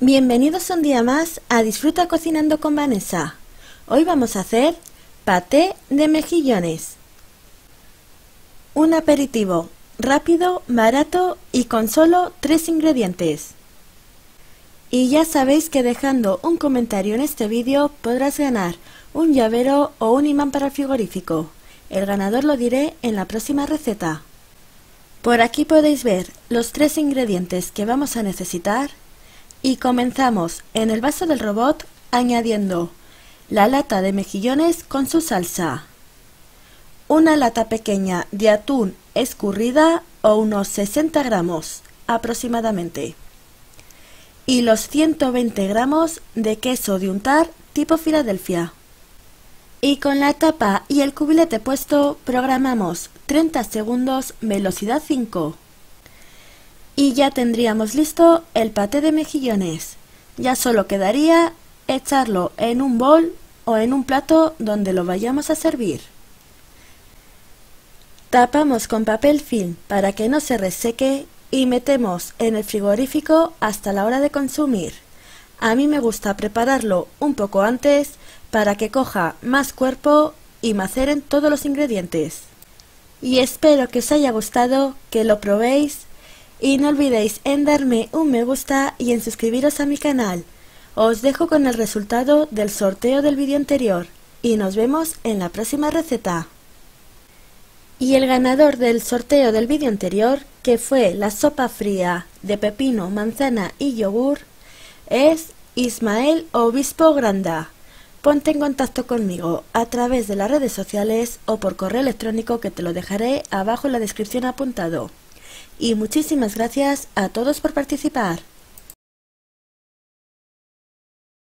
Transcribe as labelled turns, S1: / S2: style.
S1: Bienvenidos un día más a Disfruta Cocinando con Vanessa. Hoy vamos a hacer paté de mejillones. Un aperitivo rápido, barato y con solo tres ingredientes. Y ya sabéis que dejando un comentario en este vídeo podrás ganar un llavero o un imán para el frigorífico. El ganador lo diré en la próxima receta. Por aquí podéis ver los tres ingredientes que vamos a necesitar y comenzamos en el vaso del robot añadiendo la lata de mejillones con su salsa, una lata pequeña de atún escurrida o unos 60 gramos aproximadamente y los 120 gramos de queso de untar tipo Filadelfia. Y con la tapa y el cubilete puesto programamos 30 segundos velocidad 5. Y ya tendríamos listo el paté de mejillones. Ya solo quedaría echarlo en un bol o en un plato donde lo vayamos a servir. Tapamos con papel film para que no se reseque y metemos en el frigorífico hasta la hora de consumir. A mí me gusta prepararlo un poco antes para que coja más cuerpo y maceren todos los ingredientes. Y espero que os haya gustado, que lo probéis y no olvidéis en darme un me gusta y en suscribiros a mi canal. Os dejo con el resultado del sorteo del vídeo anterior y nos vemos en la próxima receta. Y el ganador del sorteo del vídeo anterior, que fue la sopa fría de pepino, manzana y yogur, es Ismael Obispo Granda. Ponte en contacto conmigo a través de las redes sociales o por correo electrónico que te lo dejaré abajo en la descripción apuntado y muchísimas gracias a todos por participar.